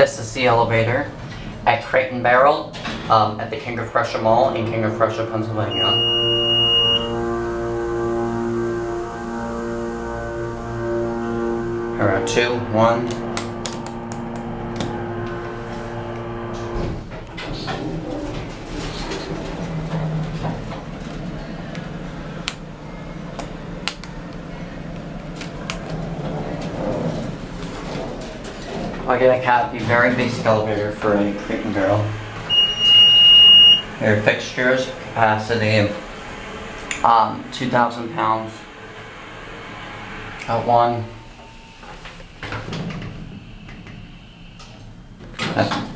This is the elevator at Crate and Barrel um, at the King of Prussia Mall in King of Prussia, Pennsylvania. Here are two, one. I'll get a copy, very basic elevator for a Crate and Barrel. Are fixtures, capacity, um, 2,000 pounds. at one. That's